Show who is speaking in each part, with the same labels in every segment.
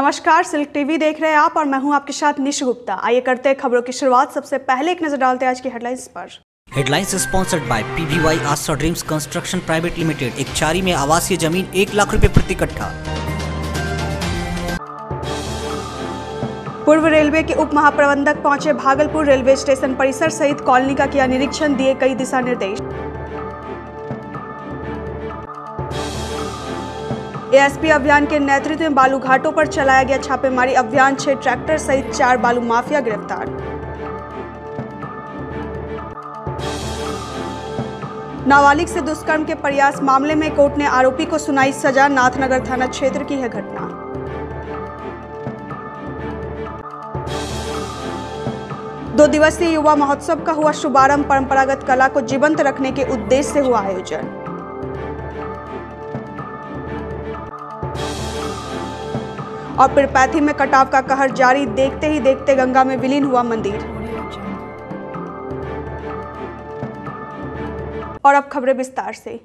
Speaker 1: नमस्कार silk TV देख रहे हैं आप और मैं हूँ आपके साथ निश गुप्ता। आइए करते हैं खबरों की शुरुआत। सबसे पहले एक नज़र डालते हैं आज की हेडलाइंस पर।
Speaker 2: Headlines sponsored by PVY Aastha dreams construction private limited एक चारी में आवासीय ज़मीन एक लाख रुपए प्रति कट्ठा।
Speaker 1: पूर्व रेलवे के उप महाप्रबंधक पहुँचे भागलपुर रेलवे स्टेशन परिसर सहित कॉलोनी का किया निरीक्षण दिए कई दिशा निर्देश। एएसपी अभियान के नेतृत्व में बालू घाटों पर चलाया गया छापेमारी अभियान, छह ट्रैक्टर सहित चार बालू माफिया गिरफ़्तार। नाबालिग से दुष्कर्म के प्रयास मामले में कोर्ट ने आरोपी को सुनाई सजा, नाथनगर थाना क्षेत्र की है घटना। दो दिवसीय युवा महोत्सव का हुआ शुभारंभ, परंपरागत कला को जीवंत रखने के उद्देश्य से हुआ आयोजन। और पिरपैथी में कटाव का कहर जारी, देखते ही देखते गंगा में विलीन हुआ मंदिर। और अब खबरें विस्तार से।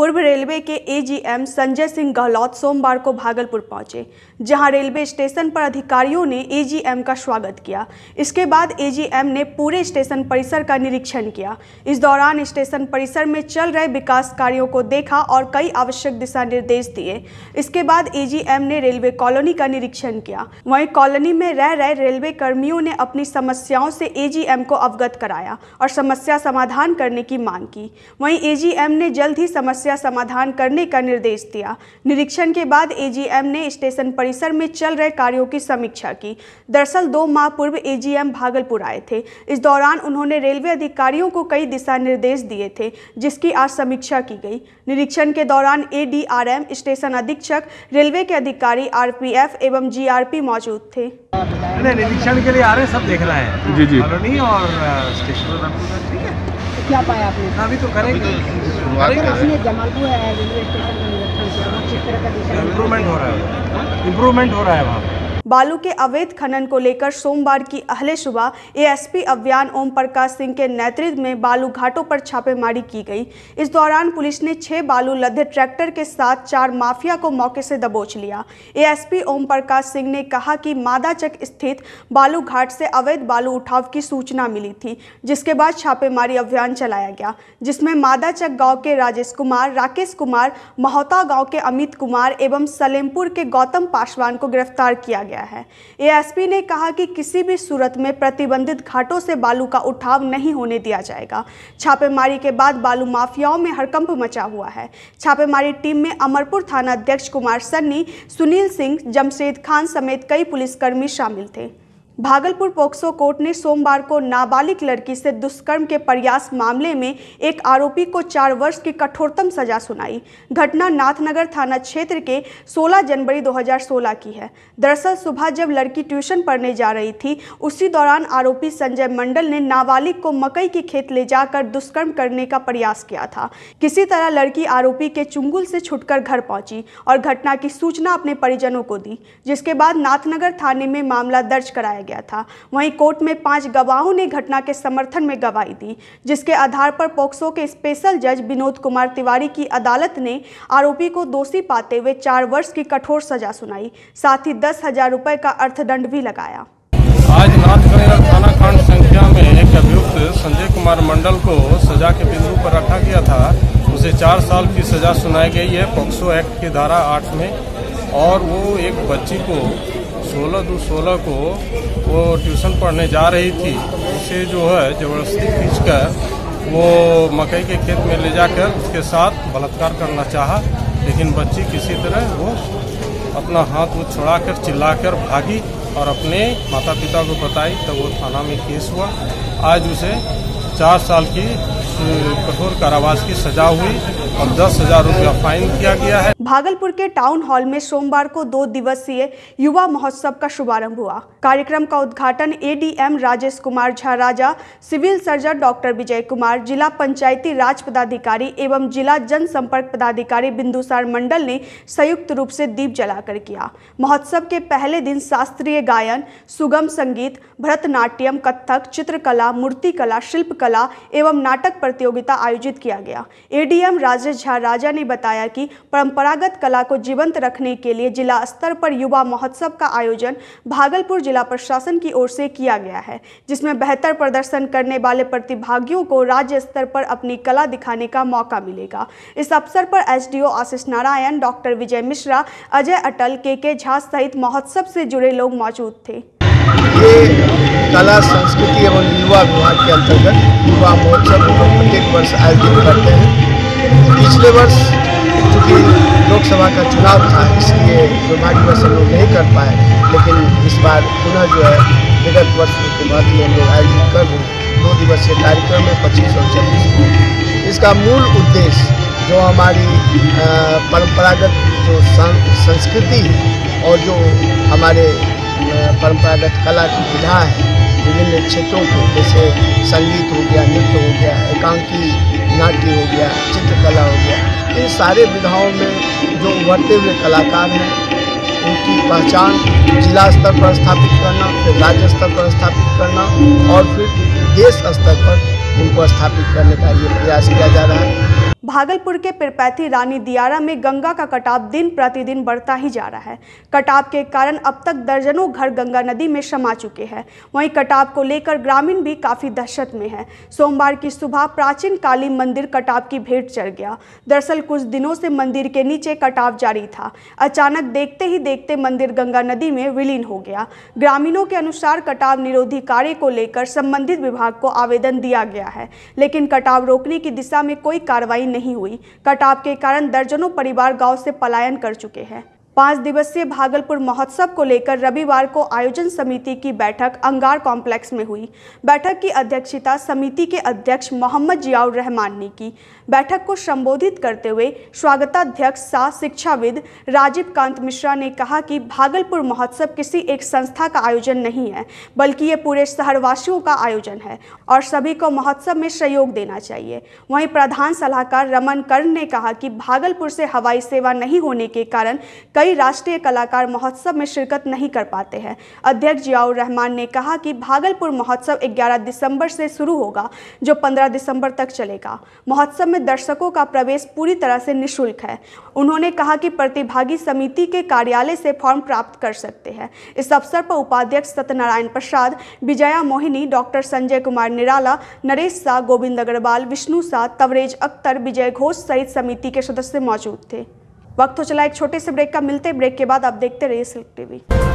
Speaker 1: पूर्व रेलवे के एजीएम संजय सिंह गहलोत सोमवार को भागलपुर पहुँचे, जहाँ रेलवे स्टेशन पर अधिकारियों ने एजीएम का स्वागत किया। इसके बाद एजीएम ने पूरे स्टेशन परिसर का निरीक्षण किया। इस दौरान स्टेशन परिसर में चल रहे विकास कार्यों को देखा और कई आवश्यक दिशा निर्देश दिए। इसके बाद एजीएम ने रेलवे कॉलोनी का निरीक्षण किया। वहीं कॉलोनी में रह रहे रेलवे कर्मियों ने अपनी समस्याओं से एजीएम को अवगत कराया और समस्या समाधान करने की मांग की। वहीं एजीएम ने जल्द ही समस्या समस्या समाधान करने का निर्देश दिया। निरीक्षण के बाद एजीएम ने स्टेशन परिसर में चल रहे कार्यों की समीक्षा की। दरअसल दो माह पूर्व एजीएम भागलपुर आए थे। इस दौरान उन्होंने रेलवे अधिकारियों को कई दिशा निर्देश दिए थे जिसकी आज समीक्षा की गई। निरीक्षण के दौरान एडीआरएम स्टेशन अधीक्षक रेलवे के अधिकारी आरपीएफ एवं जीआरपी मौजूद थे।
Speaker 3: निरीक्षण के लिए आ रहे हैं सब देख रहे हैं।
Speaker 4: जी, जी।
Speaker 3: कॉलोनी और स्टेशन। ठीक है।
Speaker 5: क्या पाया आपने?
Speaker 3: अभी तो करेंगे।
Speaker 5: अगर आपने जमालपुर रेलवे स्टेशन का निरीक्षण किया वहाँ किस तरह का
Speaker 3: इम्प्रूवमेंट हो रहा है। इम्प्रूवमेंट हो रहा है वहाँ पे।
Speaker 1: बालू के अवैध खनन को लेकर सोमवार की अहले सुबह एएसपी अभियान ओम प्रकाश सिंह के नेतृत्व में बालू घाटों पर छापेमारी की गई। इस दौरान पुलिस ने छह बालू लदे ट्रैक्टर के साथ चार माफिया को मौके से दबोच लिया। एएसपी ओम प्रकाश सिंह ने कहा कि मादाचक स्थित बालू घाट से अवैध बालू उठाव की सूचना मिली थी, जिसके बाद छापेमारी अभियान चलाया गया, जिसमें मादाचक गाँव के राजेश कुमार, राकेश कुमार, महोता गाँव के अमित कुमार एवं सलेमपुर के गौतम पासवान को गिरफ़्तार किया गया। है। एएसपी ने कहा कि किसी भी सूरत में प्रतिबंधित घाटों से बालू का उठाव नहीं होने दिया जाएगा। छापेमारी के बाद बालू माफियाओं में हड़कंप मचा हुआ है। छापेमारी टीम में अमरपुर थाना अध्यक्ष कुमार सन्नी, सुनील सिंह, जमशेद खान समेत कई पुलिसकर्मी शामिल थे। भागलपुर पोक्सो कोर्ट ने सोमवार को नाबालिग लड़की से दुष्कर्म के प्रयास मामले में एक आरोपी को चार वर्ष की कठोरतम सजा सुनाई। घटना नाथनगर थाना क्षेत्र के 16 जनवरी 2016 की है। दरअसल सुबह जब लड़की ट्यूशन पढ़ने जा रही थी, उसी दौरान आरोपी संजय मंडल ने नाबालिग को मकई के खेत ले जाकर दुष्कर्म करने का प्रयास किया था। किसी तरह लड़की आरोपी के चुंगुल से छुटकर घर पहुँची और घटना की सूचना अपने परिजनों को दी, जिसके बाद नाथनगर थाने में मामला दर्ज कराया गया। था। वहीं कोर्ट में पाँच गवाहों ने घटना के समर्थन में गवाही दी, जिसके आधार पर पोक्सो के स्पेशल जज विनोद कुमार तिवारी की अदालत ने आरोपी को दोषी पाते हुए चार वर्ष की कठोर सजा सुनाई, साथ ही दस हज़ार रुपए का अर्थदंड भी लगाया।
Speaker 6: आज थाना खंड संख्या में एक अभियुक्त संजय कुमार मंडल को सजा के बिंदु पर रखा गया था। उसे चार साल की सजा सुनाई गई है पॉक्सो एक्ट की धारा आठ में, और वो एक बच्ची को सोलह दो सोलह को वो ट्यूशन पढ़ने जा रही थी, उसे जो है ज़बरदस्ती खींचकर वो मकई के खेत में ले जाकर उसके साथ बलात्कार करना चाहा, लेकिन बच्ची किसी तरह वो अपना हाथ वो छुड़ाकर, चिल्लाकर भागी और अपने माता पिता को बताई, तब वो थाना में केस हुआ। आज उसे चार साल की कठोर कारावास की सजा हुई और दस हज़ार रुपया फाइन किया गया है।
Speaker 1: भागलपुर के टाउन हॉल में सोमवार को दो दिवसीय युवा महोत्सव का शुभारंभ हुआ। कार्यक्रम का उद्घाटन ADM Rajesh Kumar Jha Raja, civil surgeon doctor Vijay Kumar, जिला पंचायती राज पदाधिकारी एवं जिला जनसंपर्क पदाधिकारी बिंदुसार मंडल ने संयुक्त रूप से दीप जलाकर किया। महोत्सव के पहले दिन शास्त्रीय गायन, सुगम संगीत, भरतनाट्यम कथक चित्रकला, मूर्तिकला, शिल्पकला एवं नाटक प्रतियोगिता आयोजित किया गया। एडीएम राजेश झा राजा ने बताया कि परंपरागत परंपरागत कला को जीवंत रखने के लिए जिला स्तर पर युवा महोत्सव का आयोजन भागलपुर जिला प्रशासन की ओर से किया गया है, जिसमें बेहतर प्रदर्शन करने वाले प्रतिभागियों को राज्य स्तर पर अपनी कला दिखाने का मौका मिलेगा। इस अवसर पर SDO Ashish Narayan, doctor Vijay Mishra, Ajay Atal K K Jha सहित महोत्सव से जुड़े लोग मौजूद थे।
Speaker 4: ये कला, संस्कृति एवं युवा विभाग के अंतर्गत युवा महोत्सव प्रत्येक वर्ष आयोजित करते हैं। पिछले वर्ष चूँकि लोकसभा का चुनाव था, इसलिए दुर्भाग्यवश हम लोग नहीं कर पाए। लेकिन इस बार पुनः जो है, विगत वर्ष के बाद में हम लोग आयोजित कर रहे हैं। दो दिवसीय कार्यक्रम है, पच्चीस और छब्बीस को। इसका मूल उद्देश्य जो हमारी परंपरागत जो संस्कृति और जो हमारे परंपरागत कला की विधा है, विभिन्न क्षेत्रों को, जैसे संगीत हो गया, नृत्य हो गया, एकांकी नाट्य हो गया, चित्रकला हो गया इन सारे विधाओं में जो उभरते हुए कलाकार हैं, उनकी पहचान जिला स्तर पर स्थापित करना, फिर राज्य स्तर पर स्थापित करना और फिर देश स्तर पर उनको स्थापित करने का ये प्रयास किया जा रहा है।
Speaker 1: भागलपुर के पिरपैथी रानी दियारा में गंगा का कटाव दिन प्रतिदिन बढ़ता ही जा रहा है। कटाव के कारण अब तक दर्जनों घर गंगा नदी में समा चुके हैं। वहीं कटाव को लेकर ग्रामीण भी काफ़ी दहशत में है। सोमवार की सुबह प्राचीन काली मंदिर कटाव की भेंट चढ़ गया। दरअसल कुछ दिनों से मंदिर के नीचे कटाव जारी था। अचानक देखते ही देखते मंदिर गंगा नदी में विलीन हो गया। ग्रामीणों के अनुसार कटाव निरोधी कार्य को लेकर संबंधित विभाग को आवेदन दिया गया है। लेकिन कटाव रोकने की दिशा में कोई कार्रवाई नहीं हुई। कटाव के कारण दर्जनों परिवार गाँव से पलायन कर चुके हैं। पाँच दिवसीय भागलपुर महोत्सव को लेकर रविवार को आयोजन समिति की बैठक अंगार कॉम्प्लेक्स में हुई। बैठक की अध्यक्षता समिति के अध्यक्ष मोहम्मद जियाउर रहमान ने की। बैठक को संबोधित करते हुए स्वागताध्यक्ष सा शिक्षाविद राजीव कांत मिश्रा ने कहा कि भागलपुर महोत्सव किसी एक संस्था का आयोजन नहीं है, बल्कि ये पूरे शहरवासियों का आयोजन है और सभी को महोत्सव में सहयोग देना चाहिए। वहीं प्रधान सलाहकार रमन कर्ण ने कहा कि भागलपुर से हवाई सेवा नहीं होने के कारण कई राष्ट्रीय कलाकार महोत्सव में शिरकत नहीं कर पाते हैं। अध्यक्ष जियाउर रहमान ने कहा कि भागलपुर महोत्सव 11 दिसंबर से शुरू होगा, जो 15 दिसंबर तक चलेगा। महोत्सव में दर्शकों का प्रवेश पूरी तरह से निशुल्क है। उन्होंने कहा कि प्रतिभागी समिति के कार्यालय से फॉर्म प्राप्त कर सकते हैं। इस अवसर पर उपाध्यक्ष सत्यनारायण प्रसाद, विजया मोहिनी, डॉक्टर संजय कुमार निराला, नरेश शाह, गोविंद अग्रवाल, विष्णु शाह, तवरेज अख्तर, विजय घोष सहित समिति के सदस्य मौजूद थे। वक्त हो चला एक छोटे से ब्रेक का, मिलते ब्रेक के बाद आप देखते रहिए सिल्क टीवी।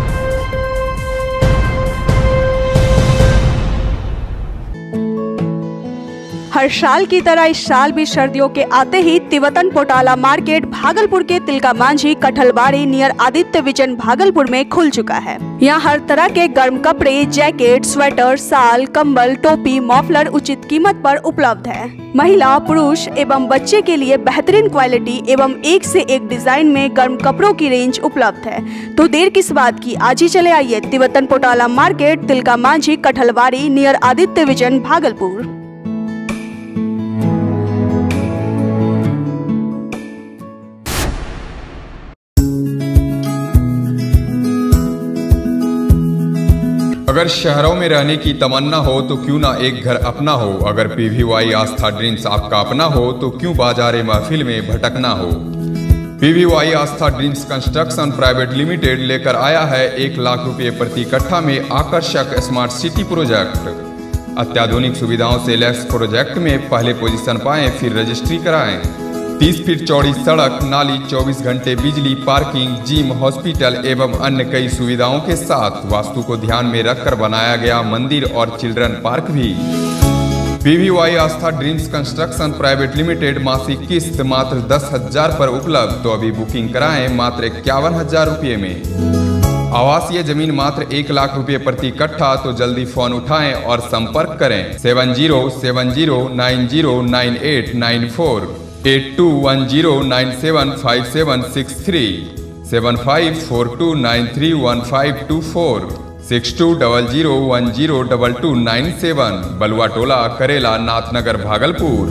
Speaker 1: हर साल की तरह इस साल भी सर्दियों के आते ही तिवतन पोटाला मार्केट भागलपुर के तिलका मांझी कठलबाड़ी नियर आदित्य विजन भागलपुर में खुल चुका है। यहाँ हर तरह के गर्म कपड़े, जैकेट, स्वेटर, साल, कंबल, टोपी, मॉफलर उचित कीमत पर उपलब्ध है। महिला, पुरुष एवं बच्चे के लिए बेहतरीन क्वालिटी एवं एक से एक डिज़ाइन में गर्म कपड़ों की रेंज उपलब्ध है। तो देर किस बात की, आज ही चले आइए Tibetan Potala market, Tilka Manjhi, Kathalbari, near Aditya vision Bhagalpur.
Speaker 7: अगर शहरों में रहने की तमन्ना हो तो क्यों ना एक घर अपना हो? अगर पीवीवाई आस्था ड्रीम्स आपका अपना हो तो क्यों बाजारे महफिल में भटकना हो? PVY Aastha dreams construction private limited लेकर आया है एक लाख रुपए प्रति कट्ठा में आकर्षक स्मार्ट सिटी प्रोजेक्ट। अत्याधुनिक सुविधाओं से लैस प्रोजेक्ट में पहले पोजीशन पाएँ, फिर रजिस्ट्री कराएँ। 30 फीट चौड़ी सड़क, नाली 24 घंटे बिजली, पार्किंग, जिम, हॉस्पिटल एवं अन्य कई सुविधाओं के साथ वास्तु को ध्यान में रखकर बनाया गया मंदिर और चिल्ड्रन पार्क भी। PVY Aastha dreams construction private limited मासिक किस्त मात्र दस हज़ार पर उपलब्ध तो अभी बुकिंग कराएँ मात्र इक्यावन हज़ार रुपये में। आवासीय ज़मीन मात्र एक लाख रुपए प्रति कट्ठा तो जल्दी फ़ोन उठाएँ और संपर्क करें seven zero seven zero nine zero nine eight nine four. Eight two one zero nine seven five seven six three seven five four two nine three one five two four six two double zero one zero double two nine seven बलुआ टोला Karela Nathnagar Bhagalpur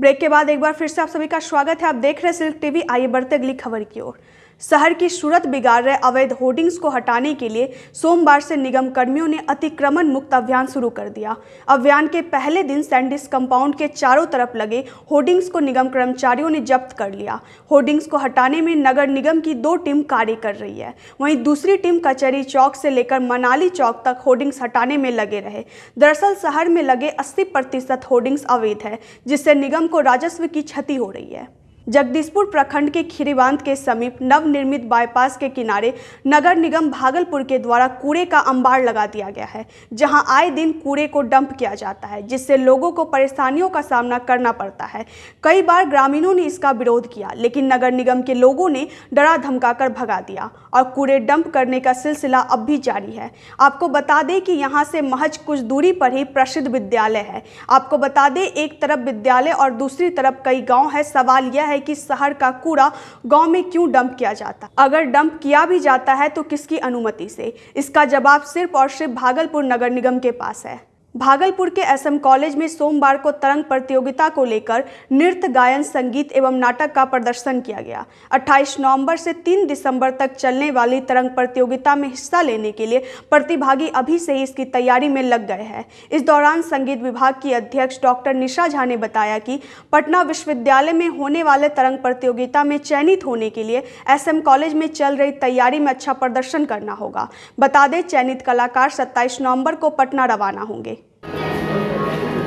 Speaker 1: break के बाद एक बार फिर से आप सभी का स्वागत है। आप देख रहे हैं सिल्क टीवी। आइए बढ़ते अगली खबर की ओर। शहर की सूरत बिगाड़ रहे अवैध होर्डिंग्स को हटाने के लिए सोमवार से निगम कर्मियों ने अतिक्रमण मुक्त अभियान शुरू कर दिया। अभियान के पहले दिन सैंडिस कंपाउंड के चारों तरफ़ लगे होर्डिंग्स को निगम कर्मचारियों ने जब्त कर लिया। होर्डिंग्स को हटाने में नगर निगम की दो टीम कार्य कर रही है। वहीं दूसरी टीम कचहरी चौक से लेकर मनाली चौक तक होर्डिंग्स हटाने में लगे रहे। दरअसल शहर में लगे 80 प्रतिशत होर्डिंग्स अवैध है, जिससे निगम को राजस्व की क्षति हो रही है। जगदीशपुर प्रखंड के खीरीबांध के समीप नवनिर्मित बाईपास के किनारे नगर निगम भागलपुर के द्वारा कूड़े का अंबार लगा दिया गया है, जहाँ आए दिन कूड़े को डंप किया जाता है, जिससे लोगों को परेशानियों का सामना करना पड़ता है। कई बार ग्रामीणों ने इसका विरोध किया, लेकिन नगर निगम के लोगों ने डरा धमकाकर भगा दिया और कूड़े डंप करने का सिलसिला अब भी जारी है। आपको बता दें कि यहाँ से महज कुछ दूरी पर ही प्रसिद्ध विद्यालय है। आपको बता दें एक तरफ़ विद्यालय और दूसरी तरफ़ कई गाँव है। सवाल यह है कि शहर का कूड़ा गाँव में क्यों डंप किया जाता? अगर डंप किया भी जाता है तो किसकी अनुमति से? इसका जवाब सिर्फ़ और सिर्फ़ भागलपुर नगर निगम के पास है। भागलपुर के एसएम कॉलेज में सोमवार को तरंग प्रतियोगिता को लेकर नृत्य, गायन, संगीत एवं नाटक का प्रदर्शन किया गया। 28 नवंबर से 3 दिसंबर तक चलने वाली तरंग प्रतियोगिता में हिस्सा लेने के लिए प्रतिभागी अभी से ही इसकी तैयारी में लग गए हैं। इस दौरान संगीत विभाग की अध्यक्ष डॉक्टर निशा झा ने बताया कि पटना विश्वविद्यालय में होने वाले तरंग प्रतियोगिता में चयनित होने के लिए एसएम कॉलेज में चल रही तैयारी में अच्छा प्रदर्शन करना होगा। बता दें, चयनित कलाकार सत्ताईस नवंबर को पटना रवाना होंगे।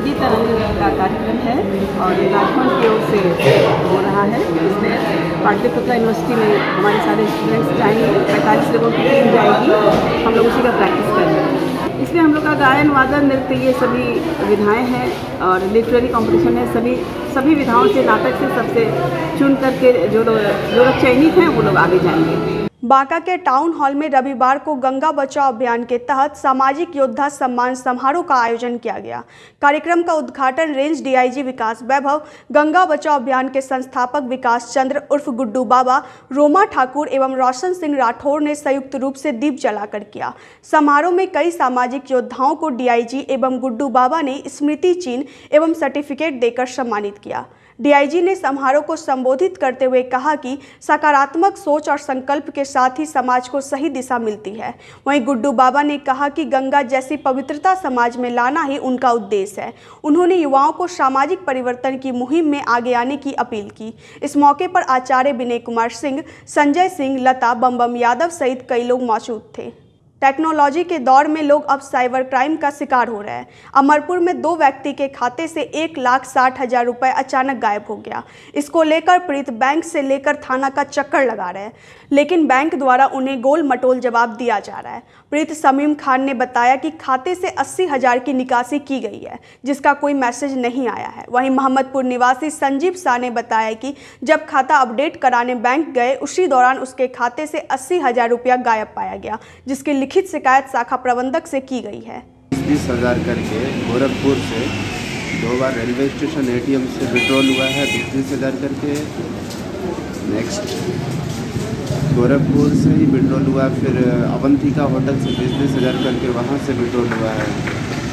Speaker 8: ये का कार्यक्रम है और राजभवन की ओर से हो रहा है। इसमें पाटलिपुत्रा यूनिवर्सिटी में हमारे सारे स्टूडेंट्स जाएँगे, पैंतालीस लोगों की टीम जाएगी। हम लोग उसी का प्रैक्टिस करेंगे इसमें हम लोग का गायन, वादन, नृत्य, ये सभी विधाएँ हैं और लिटरेरी कंपटीशन है। सभी सभी विधाओं से, नाटक से सबसे चुन करके जो लोग जो लोग चयनित हैं, वो लोग आगे जाएँगे।
Speaker 1: बांका के टाउन हॉल में रविवार को गंगा बचाओ अभियान के तहत सामाजिक योद्धा सम्मान समारोह का आयोजन किया गया। कार्यक्रम का उद्घाटन रेंज डीआईजी विकास वैभव, गंगा बचाओ अभियान के संस्थापक विकास चंद्र उर्फ़ गुड्डू बाबा, रोमा ठाकुर एवं रोशन सिंह राठौर ने संयुक्त रूप से दीप जलाकर किया। समारोह में कई सामाजिक योद्धाओं को डीआईजी एवं गुड्डू बाबा ने स्मृति चिन्ह एवं सर्टिफिकेट देकर सम्मानित किया। डीआईजी ने समारोह को संबोधित करते हुए कहा कि सकारात्मक सोच और संकल्प के साथ ही समाज को सही दिशा मिलती है। वहीं गुड्डू बाबा ने कहा कि गंगा जैसी पवित्रता समाज में लाना ही उनका उद्देश्य है। उन्होंने युवाओं को सामाजिक परिवर्तन की मुहिम में आगे आने की अपील की। इस मौके पर आचार्य विनय कुमार सिंह, संजय सिंह, लता बम्बम यादव सहित कई लोग मौजूद थे। टेक्नोलॉजी के दौर में लोग अब साइबर क्राइम का शिकार हो रहे हैं। अमरपुर में दो व्यक्ति के खाते से एक लाख साठ हज़ार रुपये अचानक गायब हो गया। इसको लेकर प्रीत बैंक से लेकर थाना का चक्कर लगा रहे हैं। लेकिन बैंक द्वारा उन्हें गोल मटोल जवाब दिया जा रहा है। प्रीत समीम खान ने बताया कि खाते से अस्सी हज़ार की निकासी की गई है, जिसका कोई मैसेज नहीं आया है। वहीं मोहम्मदपुर निवासी संजीव शाह ने बताया कि जब खाता अपडेट कराने बैंक गए, उसी दौरान उसके खाते से अस्सी हज़ार रुपया गायब पाया गया, जिसकी लिखित शिकायत शाखा प्रबंधक से की गई है।
Speaker 9: बीस हज़ार करके गोरखपुर से दो बार रेलवे स्टेशन एटीएम से विड्रॉल हुआ है बीस हज़ार करके। नेक्स्ट गोरखपुर से ही विड्रॉल हुआ फिर अवंती का होटल से बीस बीस हज़ार करके वहाँ से विड्रॉल हुआ है।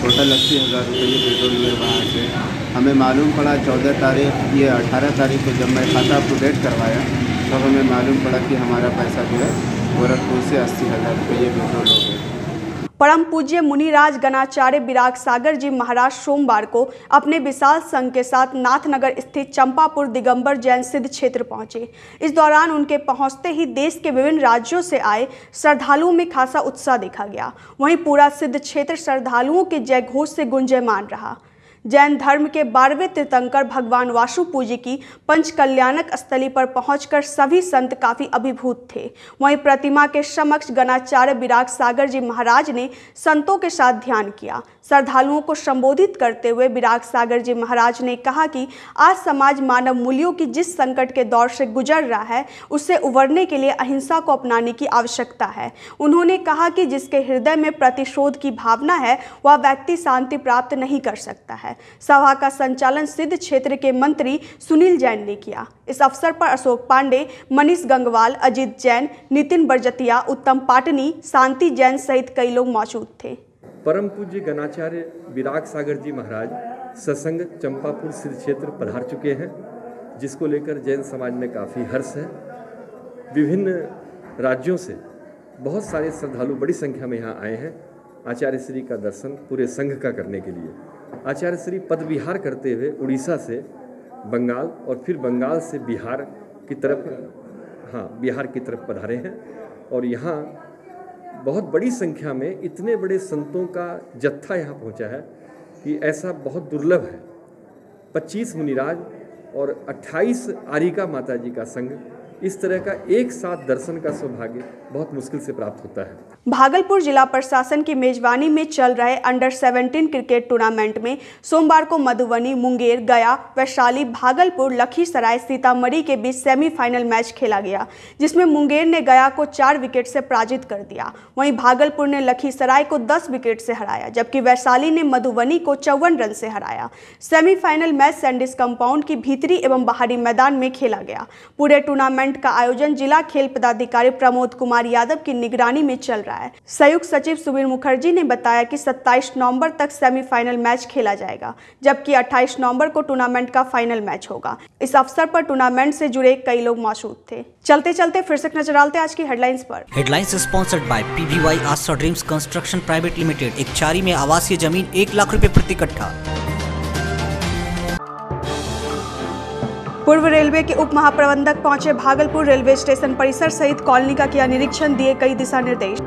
Speaker 9: टोटल अस्सी हज़ार रुपये विड्रॉल हुए वहाँ से। हमें मालूम पड़ा चौदह तारीख, ये अठारह तारीख को जब मैं खाता अपडेट करवाया, तब तो हमें मालूम पड़ा कि हमारा पैसा जो है, गोरखपुर से अस्सी हज़ार रुपये विड्रॉल हो गए
Speaker 1: परम पूज्य मुनिराज गणाचार्य विराग सागर जी महाराज सोमवार को अपने विशाल संघ के साथ नाथनगर स्थित चंपापुर दिगंबर जैन सिद्ध क्षेत्र पहुँचे। इस दौरान उनके पहुँचते ही देश के विभिन्न राज्यों से आए श्रद्धालुओं में खासा उत्साह देखा गया। वहीं पूरा सिद्ध क्षेत्र श्रद्धालुओं के जय घोष से गुंजयमान रहा। जैन धर्म के बारहवें तीर्थंकर भगवान वासु पूजी की पंच कल्याणक स्थली पर पहुंचकर सभी संत काफ़ी अभिभूत थे। वहीं प्रतिमा के समक्ष गणाचार्य विराग सागर जी महाराज ने संतों के साथ ध्यान किया। श्रद्धालुओं को संबोधित करते हुए विराग सागर जी महाराज ने कहा कि आज समाज मानव मूल्यों की जिस संकट के दौर से गुजर रहा है, उससे उबरने के लिए अहिंसा को अपनाने की आवश्यकता है। उन्होंने कहा कि जिसके हृदय में प्रतिशोध की भावना है, वह व्यक्ति शांति प्राप्त नहीं कर सकता है। सभा का संचालन सिद्ध क्षेत्र के मंत्री सुनील जैन ने किया। इस अवसर पर अशोक पांडे, मनीष गंगवाल, अजीत जैन, नितिन बरजतिया, उत्तम पाटनी, शांति जैन सहित कई लोग मौजूद थे।
Speaker 10: परम पूज्य गणाचार्य विराग सागर जी महाराज सत्संग चंपापुर सिद्ध क्षेत्र पधार चुके हैं, जिसको लेकर जैन समाज में काफ़ी हर्ष है। विभिन्न राज्यों से बहुत सारे श्रद्धालु बड़ी संख्या में यहाँ आए हैं। आचार्य श्री का दर्शन पूरे संघ का करने के लिए। आचार्य श्री पद विहार करते हुए उड़ीसा से बंगाल और फिर बंगाल से बिहार की तरफ़ हाँ बिहार की तरफ़ पधारे हैं। और यहाँ बहुत बड़ी संख्या में इतने बड़े संतों का जत्था यहाँ पहुँचा है कि ऐसा बहुत दुर्लभ है। 25 मुनिराज और 28 आरिका माता जी का संघ इस तरह का एक साथ दर्शन का सौभाग्य बहुत मुश्किल से प्राप्त होता है।
Speaker 1: भागलपुर जिला प्रशासन की मेजबानी में चल रहे अंडर 17 क्रिकेट टूर्नामेंट में सोमवार को मधुबनी, मुंगेर, गया, वैशाली, भागलपुर, लखीसराय, सीतामढ़ी के बीच सेमीफाइनल मैच खेला गया, जिसमें मुंगेर ने गया को चार विकेट से पराजित कर दिया। वहीं भागलपुर ने लखीसराय को दस विकेट से हराया, जबकि वैशाली ने मधुबनी को चौवन रन से हराया। सेमीफाइनल मैच सैंडिस कंपाउंड की भीतरी एवं बाहरी मैदान में खेला गया। पूरे टूर्नामेंट का आयोजन जिला खेल पदाधिकारी प्रमोद कुमार यादव की निगरानी में चल रहा है। संयुक्त सचिव सुबीर मुखर्जी ने बताया कि 27 नवंबर तक सेमीफाइनल मैच खेला जाएगा, जबकि 28 नवंबर को टूर्नामेंट का फाइनल मैच होगा। इस अवसर पर टूर्नामेंट से जुड़े कई लोग मौजूद थे। चलते चलते फिर से नज़र डालते आज की हेडलाइंस पर।
Speaker 2: Headlines sponsored by Aastha dreams construction private limited, एक चारी में आवासीय ज़मीन एक लाख रुपए प्रति कट्ठा।
Speaker 1: पूर्व रेलवे के उप महाप्रबंधक पहुँचे भागलपुर रेलवे स्टेशन परिसर सहित कॉलोनी का किया निरीक्षण, दिए कई दिशा निर्देश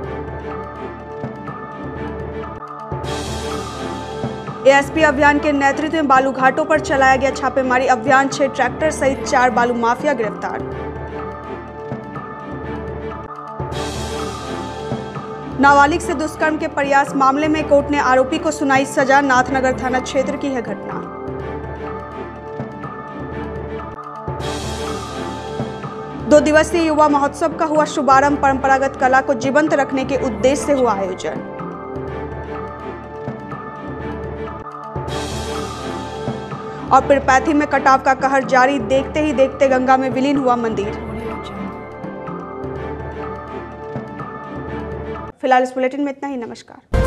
Speaker 1: एएसपी अभियान के नेतृत्व में बालू घाटों पर चलाया गया छापेमारी अभियान, छह ट्रैक्टर सहित चार बालू माफिया गिरफ़्तार। नाबालिग से दुष्कर्म के प्रयास मामले में कोर्ट ने आरोपी को सुनाई सजा, नाथनगर थाना क्षेत्र की है घटना। दो दिवसीय युवा महोत्सव का हुआ शुभारंभ परंपरागत कला को जीवंत रखने के उद्देश्य से हुआ आयोजन। और पिरपैथी में कटाव का कहर जारी, देखते ही देखते गंगा में विलीन हुआ मंदिर। फ़िलहाल इस बुलेटिन में इतना ही, नमस्कार।